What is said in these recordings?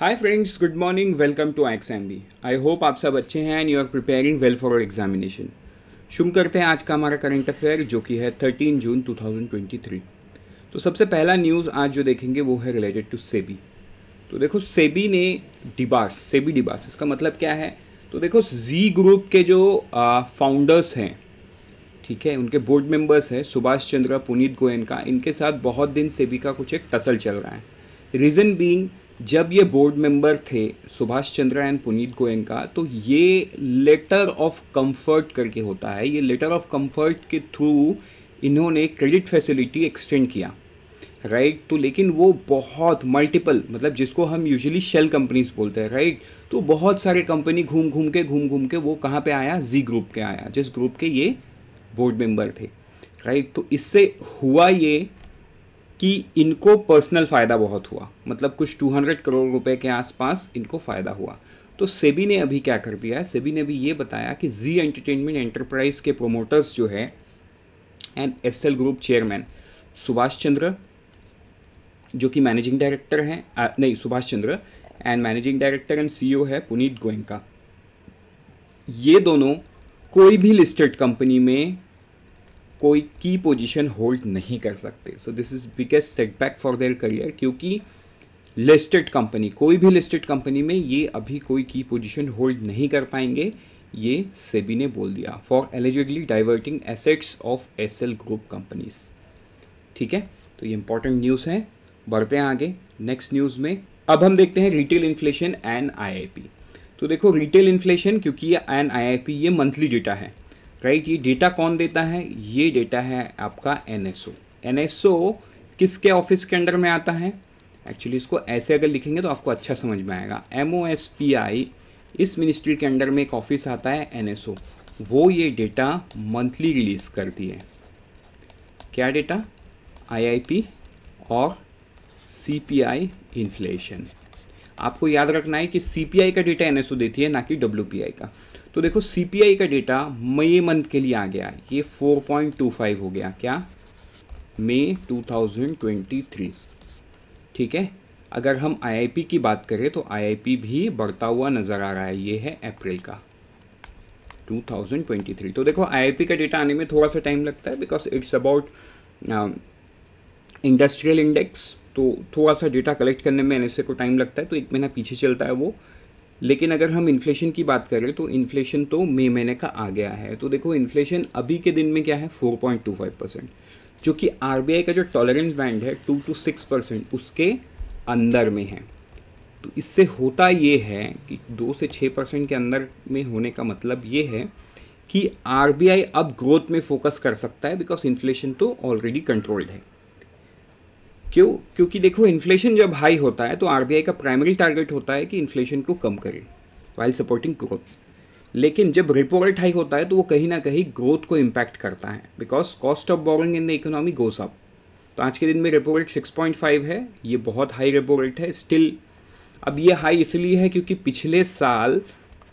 Hi friends good morning welcome to X M B I hope आप सब अच्छे हैं and you are preparing well for examination शुरू करते हैं आज का हमारा करंट अफेयर जो कि है 13 जून 2023 तो सबसे पहला न्यूज़ आज जो देखेंगे वो है रिलेटेड टू सेबी तो देखो सेबी ने डिबास सेबी डिबास इसका मतलब क्या है? तो देखो जी ग्रुप के जो फाउंडर्स हैं, ठीक है, उनके बोर्ड मेंबर्स हैं, सुभाष चंद्र, पुनीत गोयन का इनके साथ बहुत दिन सेबी का कुछ एक टसल चल रहा है. रीज़न बीइंग जब ये बोर्ड मेंबर थे, सुभाष चंद्र एंड पुनीत गोयनका तो ये लेटर ऑफ़ कंफर्ट करके होता है ये लेटर ऑफ़ कंफर्ट के थ्रू इन्होंने क्रेडिट फैसिलिटी एक्सटेंड किया राइट right? तो लेकिन वो बहुत मल्टीपल मतलब जिसको हम यूजुअली शेल कंपनीज़ बोलते हैं राइट right? तो बहुत सारे कंपनी घूम घूम के, घूम घूम के वो कहाँ पे आया जी ग्रुप के आया, जिस ग्रुप के ये बोर्ड मेंबर थे राइट right? तो इससे हुआ ये कि इनको पर्सनल फ़ायदा बहुत हुआ। मतलब कुछ 200 करोड़ रुपए के आसपास इनको फ़ायदा हुआ। तो सेबी ने अभी क्या कर दिया है? सेबी ने अभी ये बताया कि जी एंटरटेनमेंट एंटरप्राइज के प्रोमोटर्स जो है, and Essel group chairman Subhash Chandra, जो कि मैनेजिंग डायरेक्टर हैं नहीं, Subhash Chandra and managing director and CEO है पुनीत गोयंका। ये दोनों कोई भी लिस्टेड कंपनी में कोई की पोजीशन होल्ड नहीं कर सकते। So this is biggest setback for their career क्योंकि लिस्टेड कंपनी कोई भी लिस्टेड कंपनी में ये अभी कोई की पोजीशन होल्ड नहीं कर पाएँगे, ये सेबी ने बोल दिया for allegedly diverting assets of Essel group companies ठीक है? तो ये इंपॉर्टेंट न्यूज़ है। बढ़ते हैं आगे। नेक्स्ट न्यूज़ में अब हम देखते हैं रिटेल इन्फ्लेशन एंड आईआईपी तो देखो रिटेल इन्फ्लेशन क्योंकि ये एंड आईआईपी ये मंथली डेटा है। राइट, ये डेटा कौन देता है? ये डेटा है आपका N S O N S O किसके ऑफ़िस के अंडर में आता है? एक्चुअली इसको ऐसे अगर लिखेंगे तो आपको अच्छा समझ में आएगा। M O S P I इस मिनिस्ट्री के अंडर में एक ऑफ़िस आता है एन एस ओ वो ये डेटा मंथली रिलीज़ करती है। क्या डेटा? आई आई पी और सी पी आई इन्फ्लेशन आपको याद रखना है कि सी पी आई का डेटा एन एस ओ देती है, ना कि डब्ल्यू पी आई का। तो देखो सीपीआई का डेटा मई मंथ के लिए आ गया ये 4.25 हो गया क्या? मई 2023 ठीक है? अगर हम आईआईपी की बात करें तो आईआईपी भी बढ़ता हुआ नज़र आ रहा है। ये है अप्रैल का। 2023 तो देखो आईआईपी का डेटा आने में थोड़ा सा टाइम लगता है because it's about industrial index तो थोड़ा सा डेटा कलेक्ट करने में एन को टाइम लगता है। तो एक महीना पीछे चलता है वो। लेकिन अगर हम इन्फ्लेशन की बात करें तो इन्फ्लेशन तो मई महीने का आ गया है। तो देखो इन्फ्लेशन अभी के दिन में क्या है? 4.25 परसेंट जो कि आरबीआई का जो टॉलरेंस बैंड है टू टू सिक्स परसेंट उसके अंदर में है। तो इससे होता ये है कि दो से छः परसेंट के अंदर में होने का मतलब ये है कि आरबीआई अब ग्रोथ में फोकस कर सकता है बिकॉज़ इन्फ्लेशन तो ऑलरेडी कंट्रोल्ड है। क्यों? क्योंकि देखो इन्फ्लेशन जब हाई होता है तो आरबीआई का प्राइमरी टारगेट होता है कि इन्फ्लेशन को कम करे वाइल सपोर्टिंग ग्रोथ लेकिन जब रेपो रेट हाई होता है तो वो कहीं ना कहीं ग्रोथ को इम्पैक्ट करता है because cost of borrowing in the economy goes up तो आज के दिन में रेपो रेट 6.5 है, ये बहुत हाई रेपो रेट है स्टिल अब ये हाई इसलिए है क्योंकि पिछले साल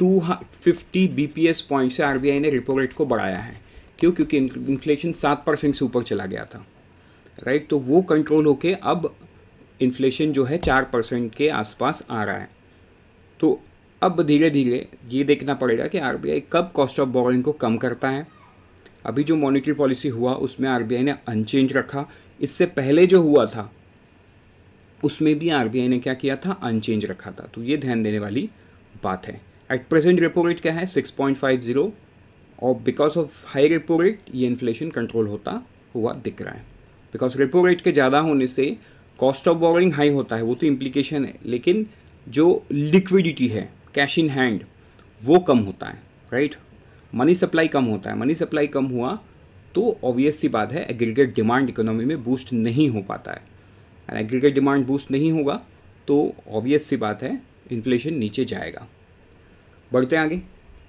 250 बीपीएस पॉइंट से आरबीआई ने रेपो रेट को बढ़ाया है. क्यों? क्योंकि इन्फ्लेशन सात परसेंट से ऊपर चला गया था. राइट? तो वो कंट्रोल होके अब इन्फ्लेशन जो है चार परसेंट के आसपास आ रहा है। तो अब धीरे धीरे ये देखना पड़ेगा कि आरबीआई कब कॉस्ट ऑफ़ बोरिंग को कम करता है। अभी जो मॉनिटरी पॉलिसी हुआ, उसमें आरबीआई ने अनचेंज रखा। इससे पहले जो हुआ था, उसमें भी आरबीआई ने क्या किया था? अनचेंज रखा था। तो ये ध्यान देने वाली बात है। एट प्रेजेंट रेपो रेट क्या है? सिक्स पॉइंट फाइव ज़ीरो और because of high repo rate ये इन्फ्लेशन कंट्रोल होता हुआ दिख रहा है। बिकॉज़ रेपो रेट के ज़्यादा होने से कॉस्ट ऑफ़ बोरिंग हाई होता है, वो तो इम्प्लीकेशन है। लेकिन जो लिक्विडिटी है कैश इन हैंड वो कम होता है राइट मनी सप्लाई कम होता है। मनी सप्लाई कम हुआ तो ऑब्वियस सी बात है एग्रीगेट डिमांड इकोनॉमी में बूस्ट नहीं हो पाता है। एंड एग्रीगेट डिमांड बूस्ट नहीं होगा तो ऑब्वियस सी बात है इन्फ्लेशन नीचे जाएगा। बढ़ते आगे।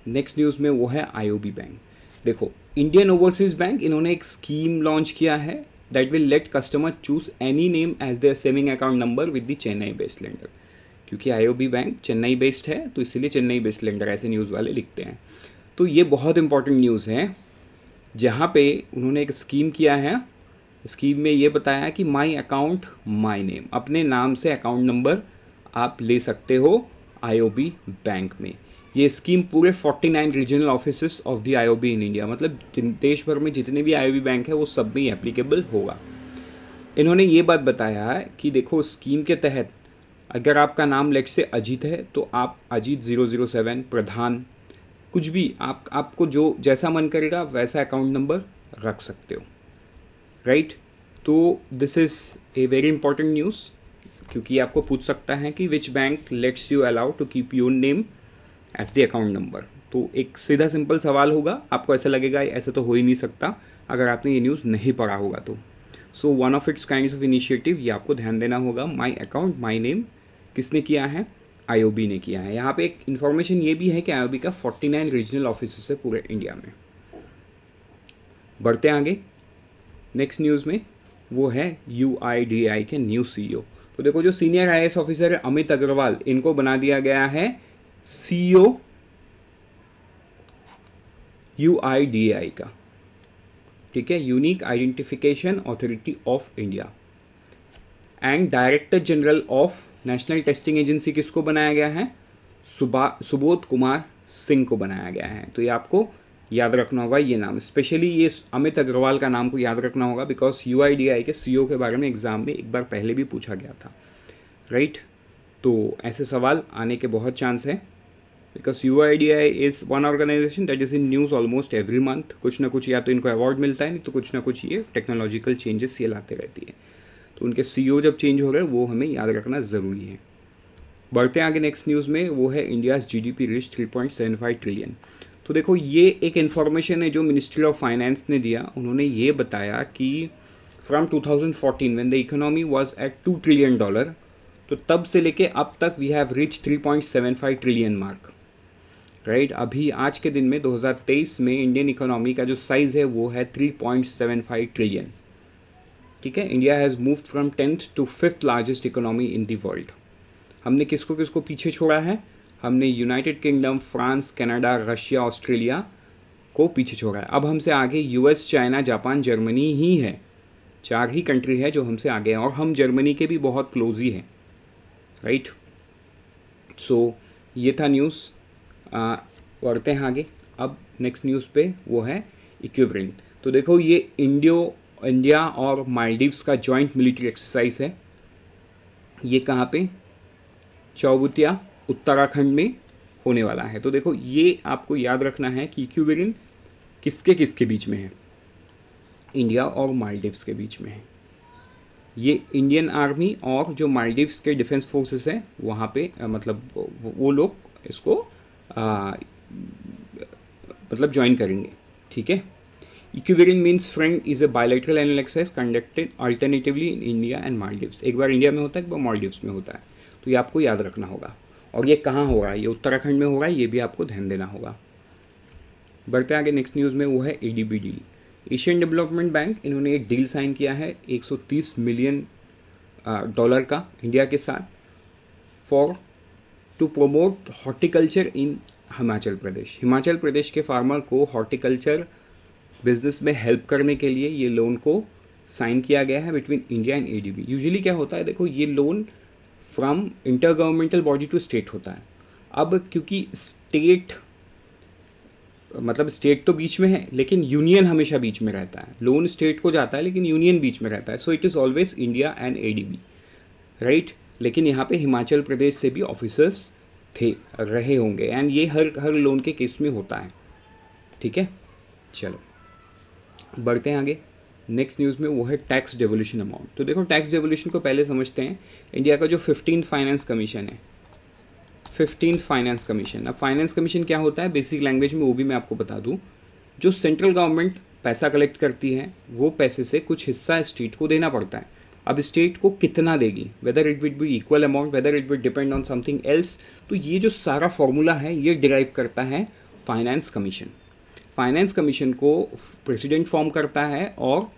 नेक्स्ट न्यूज़ में वो है आई बैंक देखो इंडियन ओवरसीज़ बैंक इन्होंने एक स्कीम लॉन्च किया है that will let customer choose any name as their saving account number with the Chennai based lender क्योंकि आईओबी बैंक चेन्नई बेस्ड है तो इसीलिए चेन्नई बेस्ड लेंडर ऐसे न्यूज़ वाले लिखते हैं। तो ये बहुत इंपॉर्टेंट न्यूज़ है, जहाँ पे उन्होंने एक स्कीम किया है। स्कीम में ये बताया कि माई अकाउंट माई नेम अपने नाम से अकाउंट नंबर आप ले सकते हो आईओबी बैंक में। ये स्कीम पूरे 49 regional office of the IOB in India मतलब देश भर में जितने भी आईओबी बैंक है, वो सब में एप्लीकेबल होगा। इन्होंने ये बात बताया है कि देखो स्कीम के तहत अगर आपका नाम लेट से अजीत है तो आप Ajit zero zero seven Pradhan, कुछ भी आप, आपको जो जैसा मन करेगा, वैसा अकाउंट नंबर रख सकते हो। राइट तो this is a very important news क्योंकि आपको पूछ सकता है कि which bank lets you allow to keep your name the account number तो एक सीधा सिंपल सवाल होगा, आपको ऐसा लगेगा, ऐसा तो हो ही नहीं सकता, अगर आपने ये न्यूज़ नहीं पढ़ा होगा तो। So one of its kind of initiative ये आपको ध्यान देना होगा माई अकाउंट माई नेम किसने किया है? आईओबी ने किया है। यहाँ पे एक इन्फॉर्मेशन ये भी है कि आईओबी का 49 रीजनल ऑफ़िस है पूरे इंडिया में। बढ़ते आगे। नेक्स्ट न्यूज़ में, वो है यूआईडीआई के न्यू सी तो देखो, जो सीनियर आई ऑफिसर है, अमित अग्रवाल, इनको बना दिया गया है सी ओ यू आई डी आई का, ठीक है? Unique identification authority of India. And director general of national testing agency किसको बनाया गया है? सुबा, सुबोध कुमार सिंह को बनाया गया है। तो ये आपको याद रखना होगा ये नाम। स्पेशली ये अमित अग्रवाल का नाम को याद रखना होगा, बिकॉज़ यू के सी के बारे में एग्ज़ाम में एक बार पहले भी पूछा गया था। राइट? तो ऐसे सवाल आने के बहुत चांस हैं। Because U I D I is one organisation that is in news almost every month कुछ ना कुछ या तो इनको अवार्ड मिलता है, नहीं तो कुछ ना कुछ ये टेक्नोलॉजिकल चेंजेस ये लाते रहती है। तो उनके सी e जब चेंज हो रहे हैं वो हमें याद रखना ज़रूरी है। बढ़ते हैं आगे नेक्स्ट न्यूज़ में, वो है India's G D P reach three point seven five trillion तो देखो, ये एक इन्फॉर्मेशन है जो मिनिस्ट्री ऑफ़ फाइनेंस ने दिया। उन्होंने ये बताया कि from 2014 when the economy was at two trillion dollar तो तब से लेके अब तक we have reach 3.75 trillion mark right अभी आज के दिन में 2023 में इंडियन इकोनॉमी का जो साइज़ है वो है 3.75 ट्रिलियन ठीक है? India has moved from tenth to fifth largest economy in the world हमने किसको किसको पीछे छोड़ा है? हमने United Kingdom France Canada Russia Australia को पीछे छोड़ा है। अब हमसे आगे यूएस चाइना जापान जर्मनी ही है। चार ही कंट्री है जो हमसे आगे हैं और हम जर्मनी के भी बहुत क्लोज ही हैं। राइट? सो ये था न्यूज़ बढ़ते हैं आगे. अब नेक्स्ट न्यूज़ पे वो है इक्विवेलेंट तो देखो, ये इंडियो इंडिया और मालदीव्स का जॉइंट मिलिट्री एक्सरसाइज है. ये कहाँ पे? चौबुतिया, उत्तराखंड में होने वाला है. तो देखो, ये आपको याद रखना है कि इक्विवेलेंट किसके किसके बीच में है? इंडिया और मालदीव्स के बीच में है. ये इंडियन आर्मी और जो मालदीव्स के डिफेंस फोर्सेस हैं वहाँ पे मतलब वो लोग इसको आ, मतलब ज्वाइन करेंगे ठीक है? Equivalent means friend is a bilateral annual exercise conducted alternatively in India and Maldives एक बार इंडिया में होता है एक बार मालदीव्स में होता है। तो ये आपको याद रखना होगा। और ये कहाँ हो रहा है? ये उत्तराखंड में हो रहा है ये भी आपको ध्यान देना होगा। बढ़ते आगे नेक्स्ट न्यूज़ में वो है a deal Asian Development Bank इन्होंने एक डील साइन किया है 130 मिलियन डॉलर का इंडिया के साथ for to promote horticulture in Himachal Pradesh Himachal Pradesh के फार्मर को हॉर्टिकल्चर बिज़नेस में हेल्प करने के लिए ये लोन को साइन किया गया है between India and ADB usually क्या होता है, देखो, ये loan from inter governmental body to state होता है. अब क्योंकि स्टेट मतलब स्टेट तो बीच में है, लेकिन यूनियन हमेशा बीच में रहता है। लोन स्टेट को जाता है, लेकिन यूनियन बीच में रहता है। So it is always India and A D B right लेकिन यहाँ पे हिमाचल प्रदेश से भी ऑफिसर्स थे, रहे होंगे। एंड ये हर हर लोन के केस में होता है। ठीक है? चलो, बढ़ते हैं आगे। नेक्स्ट न्यूज़ में वो है टैक्स डेवोल्यूशन अमाउंट तो देखो टैक्स डेवोल्यूशन को पहले समझते हैं। इंडिया का जो फिफ्टीन फाइनेंस कमीशन है फिफ्टीन फाइनेंस कमीशन अब फाइनेंस कमीशन क्या होता है? बेसिक लैंग्वेज में वो भी मैं आपको बता दूँ। जो सेंट्रल गवर्नमेंट पैसा कलेक्ट करती है, वो पैसे से कुछ हिस्सा स्टेट को देना पड़ता है। अब स्टेट को कितना देगी? Whether it would be equal amount whether it would depend on something else तो ये जो सारा फॉर्मूला है, ये डिराइव करता है फाइनेंस कमीशन फाइनेंस कमीशन को प्रेसिडेंट फॉर्म करता है और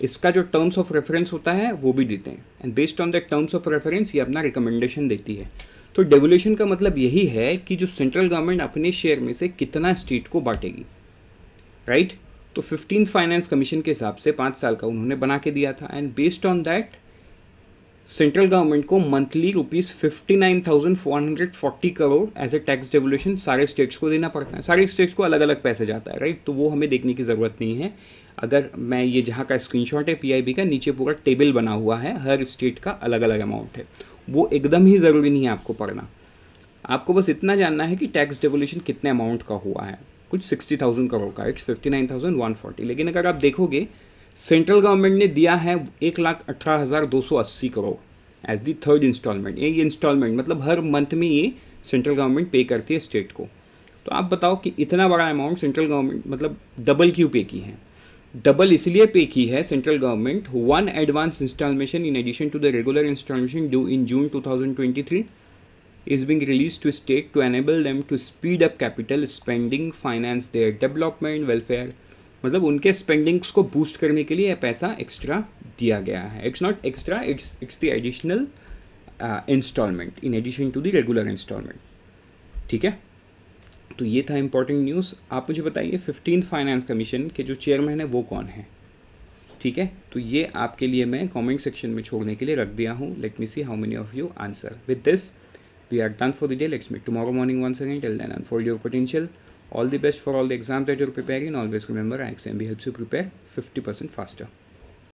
इसका जो टर्म्स ऑफ़ रेफरेंस होता है, वो भी देते हैं। And based on that terms of reference ये अपना रिकमेंडेशन देती है। तो डेवोल्यूशन का मतलब यही है कि जो सेंट्रल गवर्नमेंट अपने शेयर में से कितना स्टेट को बांटेगी राइट तो फिफ्टीन फाइनेंस कमीशन के हिसाब से पाँच साल का उन्होंने बना के दिया था and based on that central government को monthly rupees fifty nine thousand four hundred forty crore as a tax devolution सारे स्टेट्स को देना पड़ता है। सारे स्टेट्स को अलग अलग पैसे जाता है राइट तो वो हमें देखने की ज़रूरत नहीं है। अगर मैं ये जहाँ का स्क्रीनशॉट है पीआईबी का, नीचे पूरा टेबल बना हुआ है, हर स्टेट का अलग अलग अमाउंट है। वो एकदम ही ज़रूरी नहीं है आपको पढ़ना। आपको बस इतना जानना है कि टैक्स डेवोल्यूशन कितने अमाउंट का हुआ है। कुछ सिक्सटी थाउज़ेंड करोड़ का it's fifty nine thousand one forty लेकिन अगर आप देखोगे सेंट्रल गवर्नमेंट ने दिया है एक लाख अठारह हज़ार दो सौ अस्सी crore as the third instalment ये इंस्टॉलमेंट मतलब हर मंथ में ये सेंट्रल गवर्नमेंट पे करती है स्टेट को। तो आप बताओ कि इतना बड़ा अमाउंट सेंट्रल गवर्नमेंट मतलब डबल क्यों पे की है? डबल इसलिए पे की है central government one advance instalment in addition to the regular instalment due in June 2023 is being released to state to enable them to speed up capital spending, finance their development, welfare मतलब उनके spendings को boost करने के लिए पैसा extra दिया गया है। It's not extra it's it's the additional instalment in addition to the regular instalment ठीक है? तो ये था इम्पोर्टेंट न्यूज़ आप मुझे बताइए फिफ्टीन फाइनेंस कमीशन के जो चेयरमैन है, वो कौन है? ठीक है? तो ये आपके लिए मैं कमेंट सेक्शन में छोड़ने के लिए रख दिया हूँ। Let me see how many of you answer with this we are done for the day lets me tomorrow morning one second tell then for your potential all the best for all the exam that you're prepare in always remember I X B help you prepare fifty percent faster